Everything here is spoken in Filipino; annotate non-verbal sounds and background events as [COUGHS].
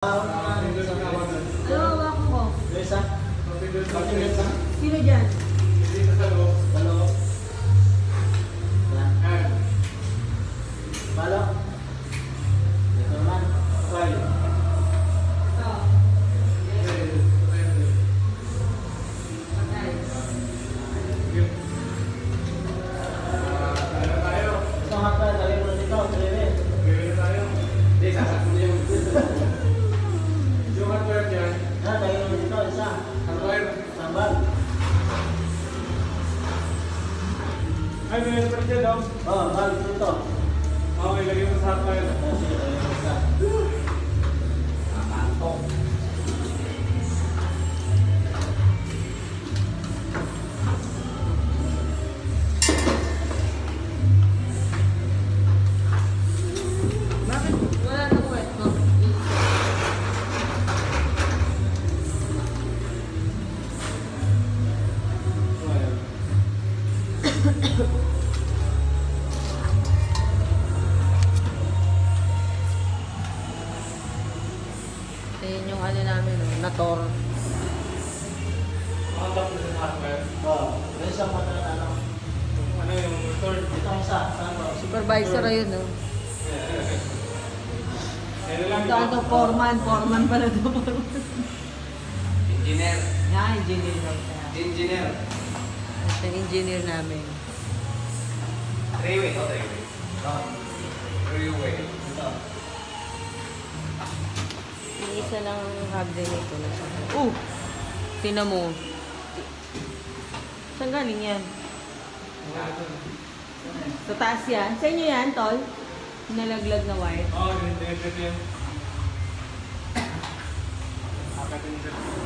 Ano hawak ko? Isa? Isa? Sino dyan? Balak? Ito naman. Okay. Hai, berjaya dong. Ah, berjaya. Ah, ini lagi bersama saya. [COUGHS] Ayan yung ano namin, oh, nator. Makatap mo sa hotwire. Oh, may isang na ano. Ano yung third? Dito ang isa. Saan ba? Supervisor ayun, no? Ito ano, foreman, foreman pala ito. Engineer. Yan, engineer. Engineer. Ito yung engineer namin. Three-way to three-way. Oh, Three-way. dito. Yung isa lang ang hagdan nito na siya. Uh! Tina mo. Saan galing yan? Sa taas yan? Sa inyo yan, tol? Nalaglag na wire. Oo, ganito yan. Akatin siya.